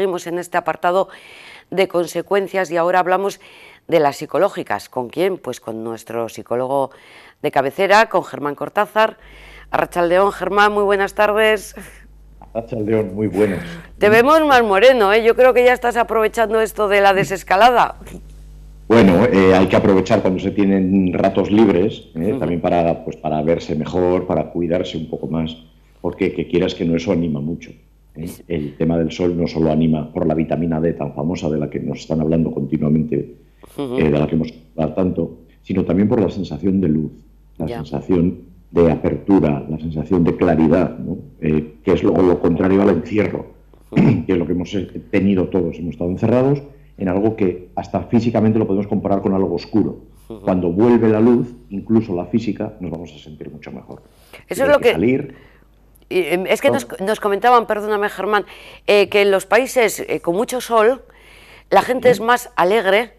seguimos en este apartado de consecuencias y ahora hablamos de las psicológicas. ¿Con quién? Pues con nuestro psicólogo de cabecera, con Germán Cortázar. Arrachaldeón, Germán, muy buenas tardes. Arrachaldeón, muy buenas. Te vemos más moreno, ¿eh? Yo creo que ya estás aprovechando esto de la desescalada. Bueno, eh, hay que aprovechar cuando se tienen ratos libres, ¿eh? también para, pues, para verse mejor, para cuidarse un poco más, porque que quieras que no eso anima mucho. ¿Eh? El tema del sol no solo anima por la vitamina D tan famosa de la que nos están hablando continuamente, de la que hemos hablado tanto, sino también por la sensación de luz, la sensación de apertura, la sensación de claridad, que es lo, lo contrario al encierro, que es lo que hemos tenido todos, hemos estado encerrados en algo que hasta físicamente lo podemos comparar con algo oscuro. Cuando vuelve la luz, incluso la física, nos vamos a sentir mucho mejor. Eso es lo que... Salir, em, es que nos, comentaban, perdóname Germán, eh, que en los países eh, con mucho sol, la gente es más alegre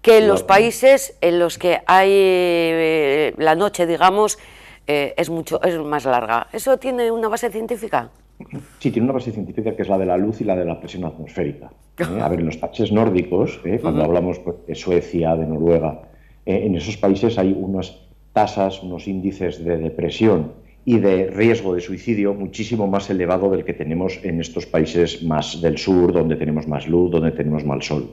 que en los países en los que hay eh, la noche, digamos, es mucho es más larga. ¿Eso tiene una base científica? Sí, tiene una base científica que es la de la luz y la de la presión atmosférica. A ver, en los países nórdicos, cuando hablamos pues, de Suecia, de Noruega, en esos países hay unas tasas, unos índices de depresión y de riesgo de suicidio muchísimo más elevado del que tenemos en estos países más del sur, donde tenemos más luz, donde tenemos más sol.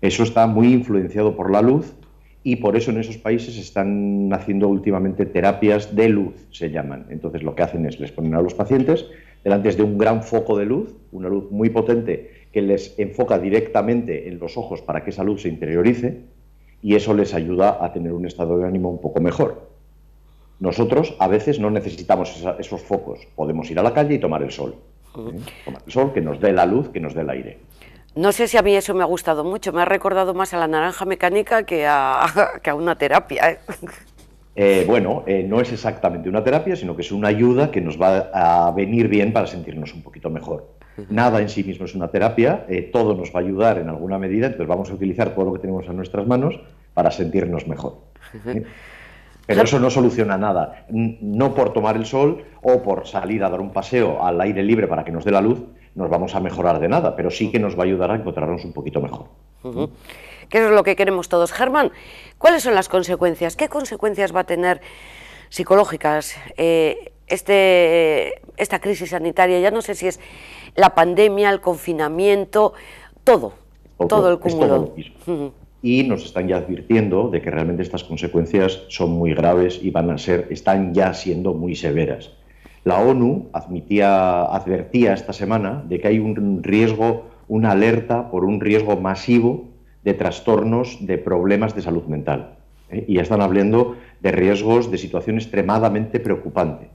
Eso está muy influenciado por la luz y por eso en esos países están haciendo últimamente terapias de luz, se llaman. Entonces lo que hacen es les ponen a los pacientes delante de un gran foco de luz, una luz muy potente que les enfoca directamente en los ojos para que esa luz se interiorice y eso les ayuda a tener un estado de ánimo un poco mejor. Nosotros a veces no necesitamos esos focos, podemos ir a la calle y tomar el sol. ¿eh? Tomar el sol que nos dé la luz, que nos dé el aire. No sé si a mí eso me ha gustado mucho, me ha recordado más a la naranja mecánica que a, que a una terapia. ¿eh? Eh, bueno, eh, no es exactamente una terapia, sino que es una ayuda que nos va a venir bien para sentirnos un poquito mejor. Nada en sí mismo es una terapia, todo nos va a ayudar en alguna medida, entonces vamos a utilizar todo lo que tenemos en nuestras manos para sentirnos mejor. Pero eso no soluciona nada. No por tomar el sol o por salir a dar un paseo al aire libre para que nos dé la luz, nos vamos a mejorar de nada, pero sí que nos va a ayudar a encontrarnos un poquito mejor. ¿Qué es lo que queremos todos. Germán, ¿cuáles son las consecuencias? ¿Qué consecuencias va a tener psicológicas eh, este, esta crisis sanitaria? Ya no sé si es la pandemia, el confinamiento, todo, todo, el cúmulo. Y nos están ya advirtiendo de que realmente estas consecuencias son muy graves y van a ser, están ya siendo muy severas. La ONU admitía, advertía esta semana de que hay un riesgo, una alerta por un riesgo masivo de trastornos, de problemas de salud mental. ¿eh? Y ya están hablando de riesgos de situación extremadamente preocupante,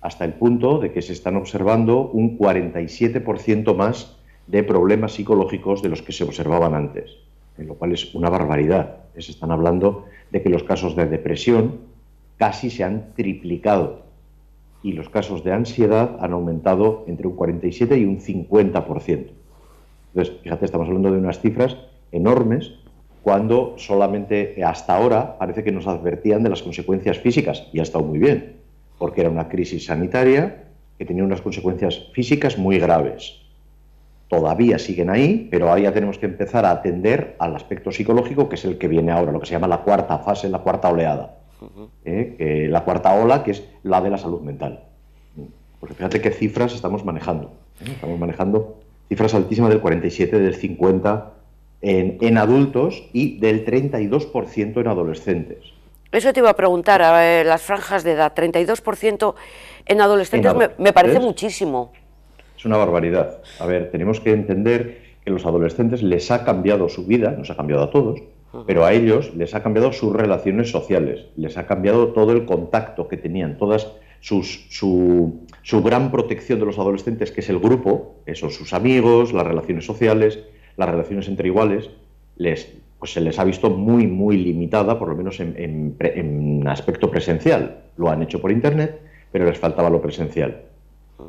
hasta el punto de que se están observando un 47% más de problemas psicológicos de los que se observaban antes, lo cual es una barbaridad. Se están hablando de que los casos de depresión casi se han triplicado y los casos de ansiedad han aumentado entre un 47 y un 50%. Entonces, fíjate, estamos hablando de unas cifras enormes cuando solamente hasta ahora parece que nos advertían de las consecuencias físicas y ha estado muy bien, porque era una crisis sanitaria que tenía unas consecuencias físicas muy graves. Todavía siguen ahí, pero ahora ya tenemos que empezar a atender al aspecto psicológico, que es el que viene ahora, lo que se llama la cuarta fase, la cuarta oleada. ¿eh? la cuarta ola, que es la de la salud mental. Porque fíjate qué cifras estamos manejando. ¿eh? Estamos manejando cifras altísimas del 47, del 50 en, adultos y del 32% en adolescentes. Eso te iba a preguntar, a ver, las franjas de edad, 32% en adolescentes me, parece muchísimo. Es una barbaridad. A ver, tenemos que entender que los adolescentes les ha cambiado su vida, nos ha cambiado a todos, pero a ellos les ha cambiado sus relaciones sociales, les ha cambiado todo el contacto que tenían, todas sus, su, su gran protección de los adolescentes, que es el grupo, esos sus amigos, las relaciones sociales, las relaciones entre iguales, les, pues se les ha visto muy, muy limitada, por lo menos en, aspecto presencial. Lo han hecho por Internet, pero les faltaba lo presencial.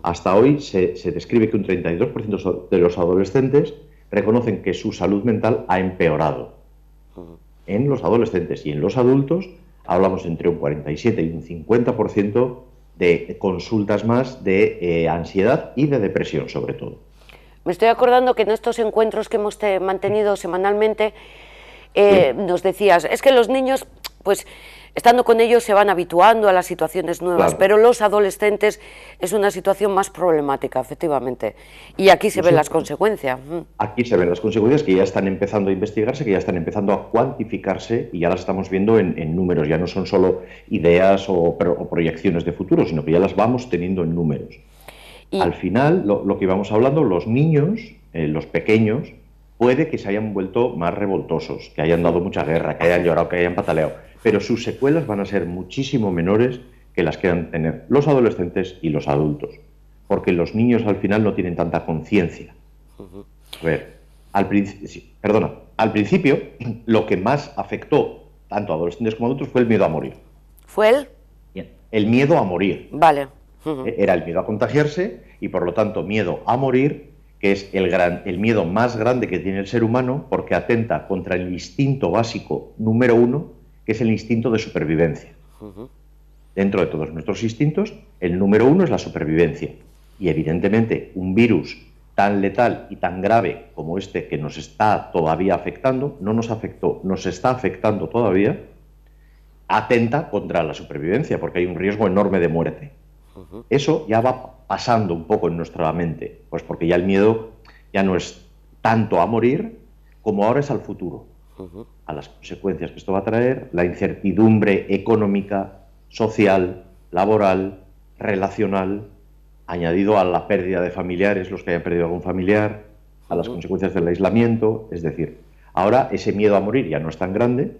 Hasta hoy se, se describe que un 32% de los adolescentes reconocen que su salud mental ha empeorado. En los adolescentes y en los adultos hablamos entre un 47 y un 50% de consultas más de eh, ansiedad y de depresión sobre todo. Me estoy acordando que en estos encuentros que hemos mantenido semanalmente eh, nos decías, es que los niños, pues estando con ellos se van habituando a las situaciones nuevas, pero los adolescentes es una situación más problemática, efectivamente. Y aquí se ven las consecuencias. Aquí se ven las consecuencias que ya están empezando a investigarse, que ya están empezando a cuantificarse y ya las estamos viendo en, números. Ya no son solo ideas o, proyecciones de futuro, sino que ya las vamos teniendo en números. Al final, lo, que íbamos hablando, los niños, eh, los pequeños, puede que se hayan vuelto más revoltosos, que hayan dado mucha guerra, que hayan llorado, que hayan pataleado pero sus secuelas van a ser muchísimo menores que las que van a tener los adolescentes y los adultos, porque los niños al final no tienen tanta conciencia. A ver, al perdona, al principio lo que más afectó tanto a adolescentes como a adultos fue el miedo a morir. ¿Fue él? El miedo a morir. Vale. E-, era el miedo a contagiarse y por lo tanto miedo a morir, que es el, gran, el miedo más grande que tiene el ser humano porque atenta contra el instinto básico número uno, que es el instinto de supervivencia. Dentro de todos nuestros instintos, el número uno es la supervivencia. Y evidentemente un virus tan letal y tan grave como este que nos está todavía afectando, no nos afectó, nos está afectando todavía, atenta contra la supervivencia, porque hay un riesgo enorme de muerte. Eso ya va pasando un poco en nuestra mente, pues porque ya el miedo ya no es tanto a morir como ahora es al futuro a las consecuencias que esto va a traer, la incertidumbre económica, social, laboral, relacional, añadido a la pérdida de familiares, los que hayan perdido algún familiar, a las consecuencias del aislamiento, es decir, ahora ese miedo a morir ya no es tan grande,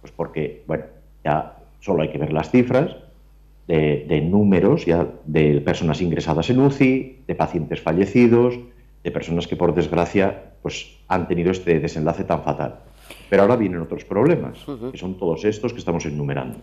pues porque, bueno, ya solo hay que ver las cifras de, de números ya de personas ingresadas en UCI, de pacientes fallecidos, de personas que por desgracia pues han tenido este desenlace tan fatal. Pero ahora vienen otros problemas, que son todos estos que estamos enumerando.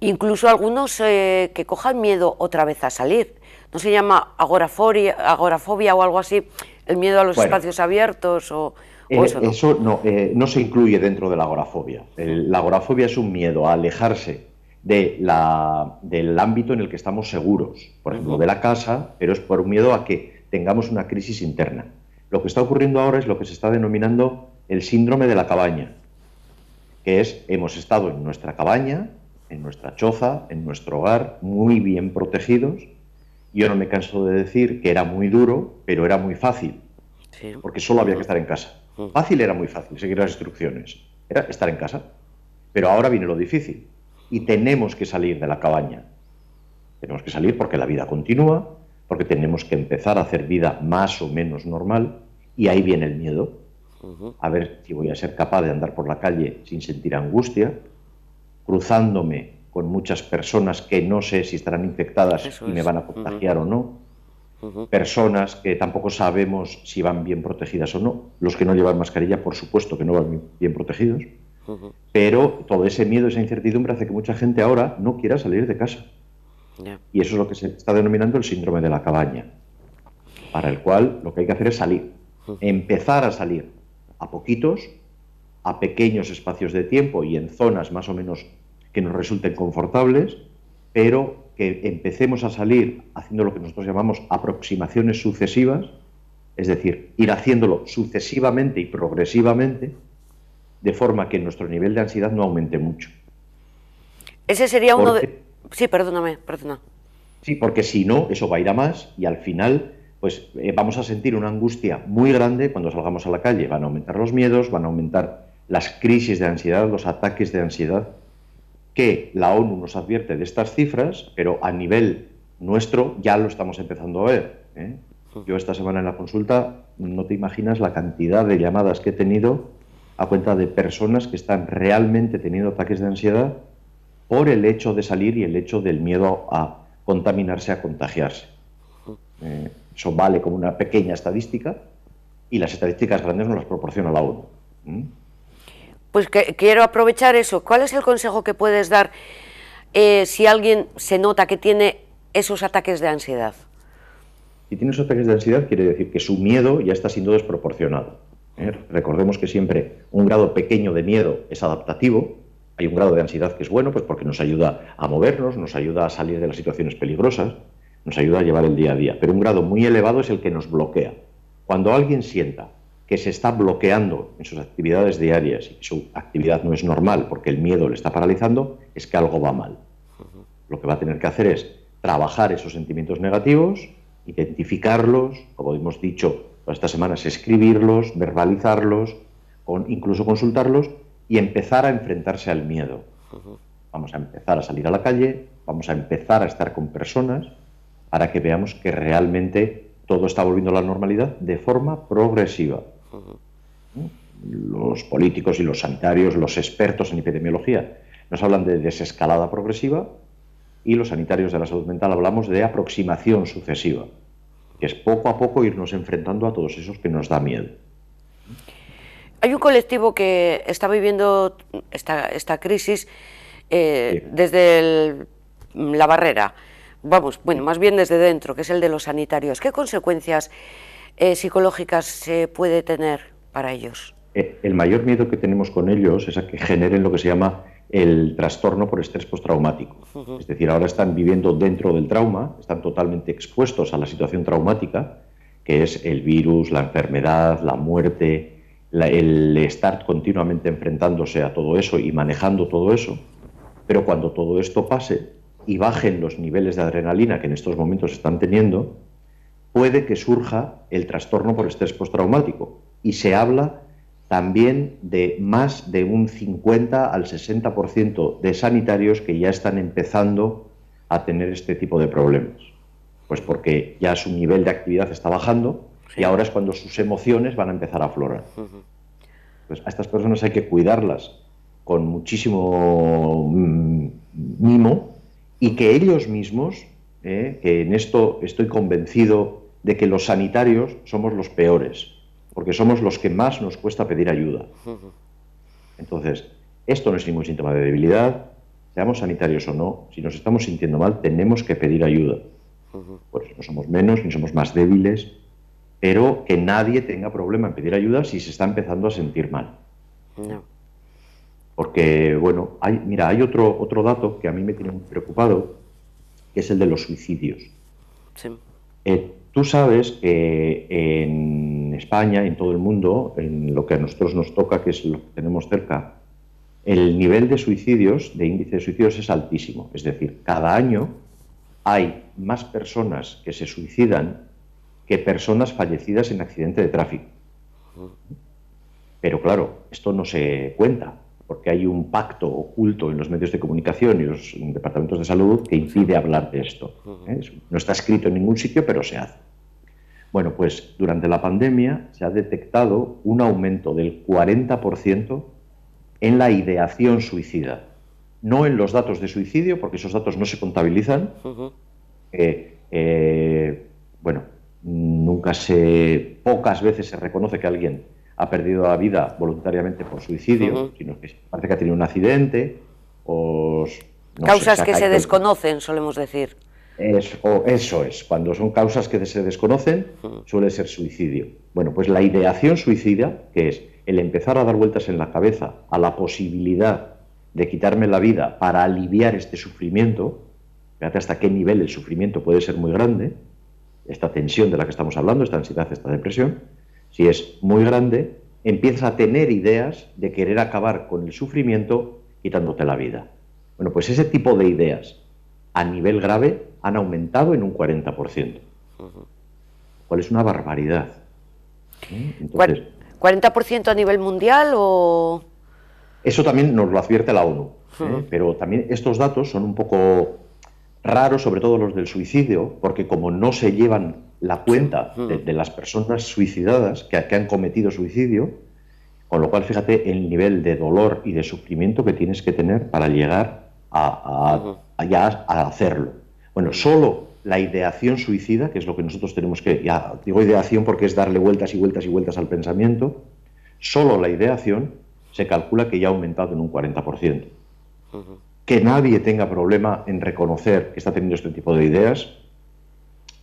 Incluso algunos eh, que cojan miedo otra vez a salir. ¿No se llama agorafobia, o algo así? ¿El miedo a los espacios abiertos o, eh, eso, no? Eh, no, se incluye dentro de la agorafobia. la agorafobia es un miedo a alejarse de la, del ámbito en el que estamos seguros, por ejemplo, de la casa, pero es por un miedo a que tengamos una crisis interna. Lo que está ocurriendo ahora es lo que se está denominando el síndrome de la cabaña, que es, hemos estado en nuestra cabaña, en nuestra choza, en nuestro hogar, muy bien protegidos. Yo no me canso de decir que era muy duro, pero era muy fácil, porque solo había que estar en casa. Fácil era muy fácil, seguir las instrucciones, era estar en casa. Pero ahora viene lo difícil y tenemos que salir de la cabaña. Tenemos que salir porque la vida continúa, porque tenemos que empezar a hacer vida más o menos normal y ahí viene el miedo a ver si voy a ser capaz de andar por la calle sin sentir angustia, cruzándome con muchas personas que no sé si estarán infectadas y me van a contagiar o no, personas que tampoco sabemos si van bien protegidas o no, los que no llevan mascarilla por supuesto que no van bien protegidos, pero todo ese miedo, esa incertidumbre hace que mucha gente ahora no quiera salir de casa. Y eso es lo que se está denominando el síndrome de la cabaña, para el cual lo que hay que hacer es salir, empezar a salir, a poquitos, a pequeños espacios de tiempo y en zonas más o menos que nos resulten confortables, pero que empecemos a salir haciendo lo que nosotros llamamos aproximaciones sucesivas, es decir, ir haciéndolo sucesivamente y progresivamente, de forma que nuestro nivel de ansiedad no aumente mucho. Ese sería uno de... Sí, perdóname, perdona. Sí, porque si no, eso va a ir a más y al final pues eh, vamos a sentir una angustia muy grande cuando salgamos a la calle. Van a aumentar los miedos, van a aumentar las crisis de ansiedad, los ataques de ansiedad, que la ONU nos advierte de estas cifras, pero a nivel nuestro ya lo estamos empezando a ver. ¿eh? Yo esta semana en la consulta no te imaginas la cantidad de llamadas que he tenido a cuenta de personas que están realmente teniendo ataques de ansiedad por el hecho de salir y el hecho del miedo a contaminarse, a contagiarse. Eh, eso vale como una pequeña estadística y las estadísticas grandes nos las proporciona la ONU. Pues que, quiero aprovechar eso. ¿Cuál es el consejo que puedes dar eh, si alguien se nota que tiene esos ataques de ansiedad? Si tiene esos ataques de ansiedad quiere decir que su miedo ya está siendo desproporcionado. ¿eh? Recordemos que siempre un grado pequeño de miedo es adaptativo. Hay un grado de ansiedad que es bueno, pues porque nos ayuda a movernos, nos ayuda a salir de las situaciones peligrosas nos ayuda a llevar el día a día, pero un grado muy elevado es el que nos bloquea. Cuando alguien sienta que se está bloqueando en sus actividades diarias y que su actividad no es normal porque el miedo le está paralizando, es que algo va mal. Lo que va a tener que hacer es trabajar esos sentimientos negativos, identificarlos, como hemos dicho todas estas semanas, escribirlos, verbalizarlos, con, incluso consultarlos y empezar a enfrentarse al miedo. Vamos a empezar a salir a la calle, vamos a empezar a estar con personas para que veamos que realmente todo está volviendo a la normalidad de forma progresiva. Los políticos y los sanitarios, los expertos en epidemiología, nos hablan de desescalada progresiva y los sanitarios de la salud mental hablamos de aproximación sucesiva, que es poco a poco irnos enfrentando a todos esos que nos da miedo. Hay un colectivo que está viviendo esta, esta crisis eh, desde la barrera, vamos, bueno, más bien desde dentro, que es el de los sanitarios. ¿Qué consecuencias eh, psicológicas se puede tener para ellos? Eh, el mayor miedo que tenemos con ellos es a que generen lo que se llama el trastorno por estrés postraumático. Es decir, ahora están viviendo dentro del trauma, están totalmente expuestos a la situación traumática, que es el virus, la enfermedad, la muerte, el estar continuamente enfrentándose a todo eso y manejando todo eso. Pero cuando todo esto pase y bajen los niveles de adrenalina que en estos momentos están teniendo, puede que surja el trastorno por estrés postraumático. Y se habla también de más de un 50 al 60% de sanitarios que ya están empezando a tener este tipo de problemas. Pues porque ya su nivel de actividad está bajando y ahora es cuando sus emociones van a empezar a aflorar. Pues a estas personas hay que cuidarlas con muchísimo mm, mimo y que ellos mismos, eh, que en esto estoy convencido de que los sanitarios somos los peores, porque somos los que más nos cuesta pedir ayuda. Entonces, esto no es ningún síntoma de debilidad, seamos sanitarios o no, si nos estamos sintiendo mal, tenemos que pedir ayuda. Pues no somos menos ni somos más débiles, pero que nadie tenga problema en pedir ayuda si se está empezando a sentir mal. Porque, bueno, hay, mira, hay otro, otro dato que a mí me tiene muy preocupado, que es el de los suicidios. Eh, tú sabes que en España, en todo el mundo, en lo que a nosotros nos toca, que es lo que tenemos cerca, el nivel de suicidios, de índice de suicidios, es altísimo. Es decir, cada año hay más personas que se suicidan que personas fallecidas en accidente de tráfico. Pero claro, esto no se cuenta porque hay un pacto oculto en los medios de comunicación y los departamentos de salud que impide hablar de esto. ¿eh? No está escrito en ningún sitio, pero se hace. Bueno, pues durante la pandemia se ha detectado un aumento del 40% en la ideación suicida. No en los datos de suicidio, porque esos datos no se contabilizan. Eh, eh, bueno, nunca se, pocas veces se reconoce que alguien ha perdido la vida voluntariamente por suicidio, sino que parece que ha tenido un accidente o... causas que se desconocen, solemos decir. eso es, cuando son causas que se desconocen, suele ser suicidio. Bueno, pues la ideación suicida, que es el empezar a dar vueltas en la cabeza a la posibilidad de quitarme la vida para aliviar este sufrimiento, fíjate hasta qué nivel el sufrimiento puede ser muy grande, esta tensión de la que estamos hablando, esta ansiedad, esta depresión, si es muy grande, empiezas a tener ideas de querer acabar con el sufrimiento quitándote la vida. Bueno, pues ese tipo de ideas a nivel grave han aumentado en un 40%, cual es una barbaridad. ¿40% a nivel mundial o...? Eso también nos lo advierte la ONU, ¿eh? pero también estos datos son un poco raros, sobre todo los del suicidio, porque como no se llevan la cuenta de, las personas suicidadas que, han cometido suicidio, con lo cual fíjate el nivel de dolor y de sufrimiento que tienes que tener para llegar a, a, hacerlo. Bueno, solo la ideación suicida, que es lo que nosotros tenemos que, ya digo ideación porque es darle vueltas y vueltas y vueltas al pensamiento, solo la ideación se calcula que ya ha aumentado en un 40%. Que nadie tenga problema en reconocer que está teniendo este tipo de ideas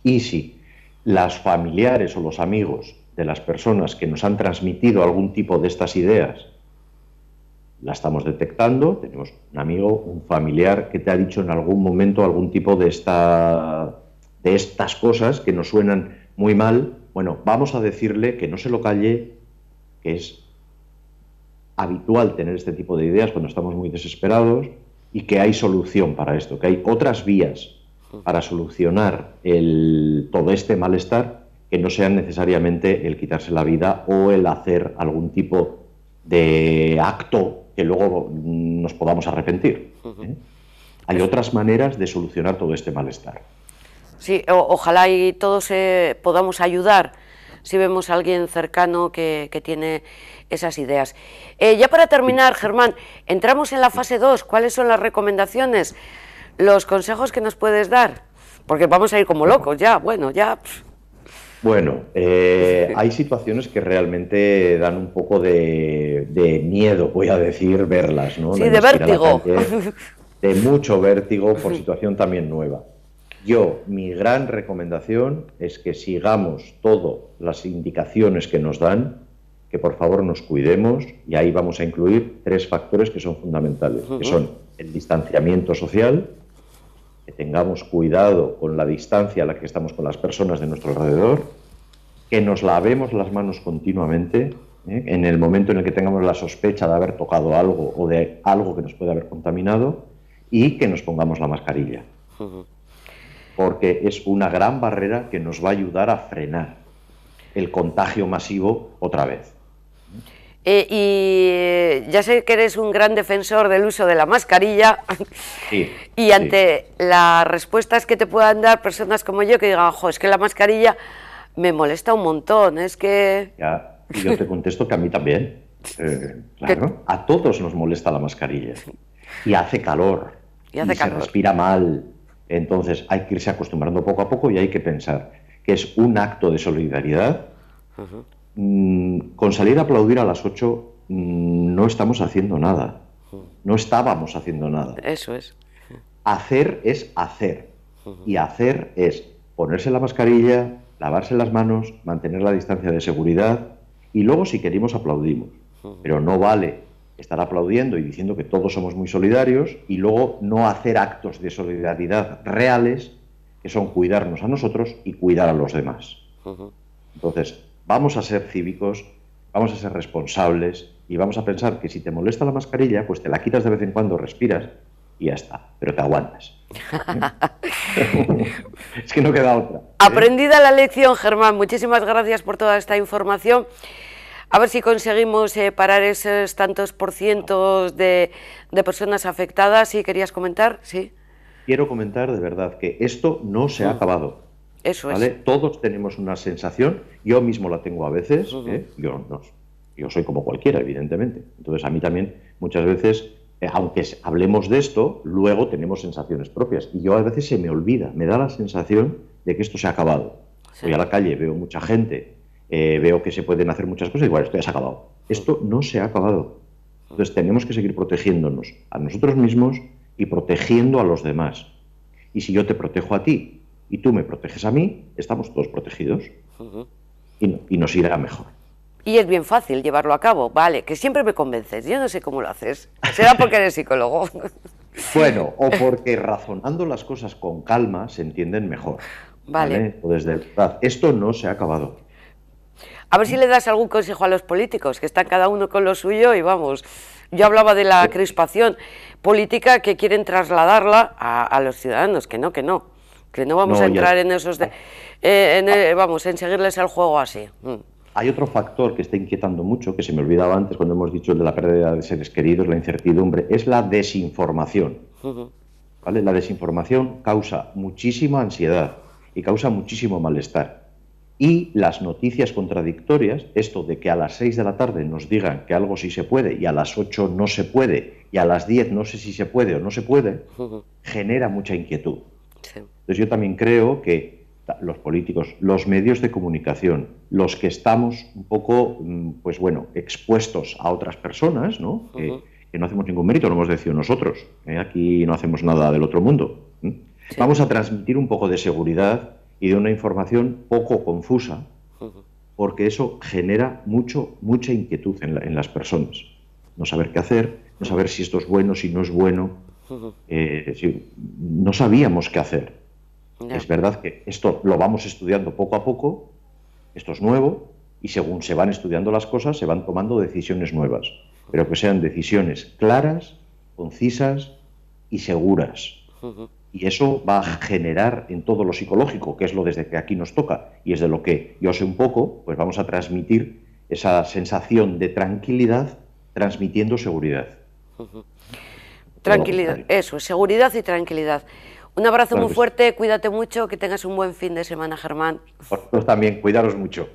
y si las familiares o los amigos de las personas que nos han transmitido algún tipo de estas ideas, la estamos detectando, tenemos un amigo, un familiar que te ha dicho en algún momento algún tipo de, esta, de estas cosas que nos suenan muy mal Bueno, vamos a decirle que no se lo calle, que es habitual tener este tipo de ideas cuando estamos muy desesperados y que hay solución para esto, que hay otras vías para solucionar el, todo este malestar que no sean necesariamente el quitarse la vida o el hacer algún tipo de acto que luego nos podamos arrepentir. ¿eh? Hay otras maneras de solucionar todo este malestar. Sí, ojalá y todos eh, podamos ayudar si vemos a alguien cercano que, tiene esas ideas. Eh, ya para terminar, Germán, entramos en la fase 2. ¿Cuáles son las recomendaciones, los consejos que nos puedes dar? Porque vamos a ir como locos ya, bueno, ya... Bueno, eh, hay situaciones que realmente dan un poco de, miedo, voy a decir, verlas, ¿no? Sí, de vértigo. de mucho vértigo por situación también nueva. Yo, mi gran recomendación es que sigamos todas las indicaciones que nos dan, que por favor nos cuidemos y ahí vamos a incluir tres factores que son fundamentales, que son el distanciamiento social, que tengamos cuidado con la distancia a la que estamos con las personas de nuestro alrededor, que nos lavemos las manos continuamente ¿eh? en el momento en el que tengamos la sospecha de haber tocado algo o de algo que nos puede haber contaminado y que nos pongamos la mascarilla porque es una gran barrera que nos va a ayudar a frenar el contagio masivo otra vez. Eh, y ya sé que eres un gran defensor del uso de la mascarilla y ante las respuestas que te puedan dar personas como yo que digan, ojo, es que la mascarilla me molesta un montón, es que... Ya, y yo te contesto que a mí también. Eh, claro, a todos nos molesta la mascarilla. Y hace calor. Y, hace se respira mal. Entonces hay que irse acostumbrando poco a poco y hay que pensar que es un acto de solidaridad. Mm, con salir a aplaudir a las 8 mm, no estamos haciendo nada. No estábamos haciendo nada. Eso es. Hacer es hacer. Y hacer es ponerse la mascarilla, lavarse las manos, mantener la distancia de seguridad y luego si queremos aplaudimos. Pero no vale estar aplaudiendo y diciendo que todos somos muy solidarios y luego no hacer actos de solidaridad reales que son cuidarnos a nosotros y cuidar a los demás. Entonces, vamos a ser cívicos, vamos a ser responsables y vamos a pensar que si te molesta la mascarilla, pues te la quitas de vez en cuando, respiras y ya está, pero te aguantas. es que no queda otra. ¿eh? Aprendida la lección, Germán. Muchísimas gracias por toda esta información. A ver si conseguimos eh, parar esos tantos por cientos de, personas afectadas. ¿Sí querías comentar? Sí. Quiero comentar de verdad que esto no se ha mm. acabado. Eso ¿vale? es. Todos tenemos una sensación, yo mismo la tengo a veces, ¿eh? yo, no, yo soy como cualquiera, evidentemente. Entonces a mí también muchas veces, eh, aunque hablemos de esto, luego tenemos sensaciones propias. Y yo a veces se me olvida, me da la sensación de que esto se ha acabado. Voy a la calle, veo mucha gente eh, veo que se pueden hacer muchas cosas, igual esto ya se ha acabado. Esto no se ha acabado. Entonces tenemos que seguir protegiéndonos a nosotros mismos y protegiendo a los demás. Y si yo te protejo a ti y tú me proteges a mí, estamos todos protegidos y, nos irá mejor. Y es bien fácil llevarlo a cabo, vale, que siempre me convences, yo no sé cómo lo haces. Será porque eres psicólogo. Bueno, o porque razonando las cosas con calma se entienden mejor. Vale. O desde verdad, esto no se ha acabado. A ver si le das algún consejo a los políticos, que están cada uno con lo suyo y vamos. Yo hablaba de la crispación política que quieren trasladarla a, los ciudadanos, que no, que no, que no vamos a entrar en esos, de, eh, eh, vamos, en seguirles el juego así. Mm. Hay otro factor que está inquietando mucho, que se me olvidaba antes cuando hemos dicho el de la pérdida de seres queridos, la incertidumbre, es la desinformación. ¿Vale? La desinformación causa muchísima ansiedad y causa muchísimo malestar. Y las noticias contradictorias, esto de que a las 6 de la tarde nos digan que algo sí se puede y a las 8 no se puede y a las 10 no sé si se puede o no se puede, genera mucha inquietud. Entonces yo también creo que los políticos, los medios de comunicación, los que estamos un poco, mm, pues bueno, expuestos a otras personas, ¿no? que, no hacemos ningún mérito, lo hemos decidido nosotros. ¿eh? Aquí no hacemos nada del otro mundo. Vamos a transmitir un poco de seguridad y de una información poco confusa, porque eso genera mucho, mucha inquietud en, las personas. No saber qué hacer, no saber si esto es bueno, si no es bueno. Eh, no sabíamos qué hacer. Es verdad que esto lo vamos estudiando poco a poco, Esto es nuevo y según se van estudiando las cosas, se van tomando decisiones nuevas, pero que sean decisiones claras, concisas y seguras. Y eso va a generar en todo lo psicológico, que es lo desde que aquí nos toca, y es de lo que yo sé un poco, pues vamos a transmitir esa sensación de tranquilidad transmitiendo seguridad. Tranquilidad, eso, seguridad y tranquilidad. Un abrazo muy fuerte, cuídate mucho, que tengas un buen fin de semana, Germán. Vosotros también, cuidaros mucho.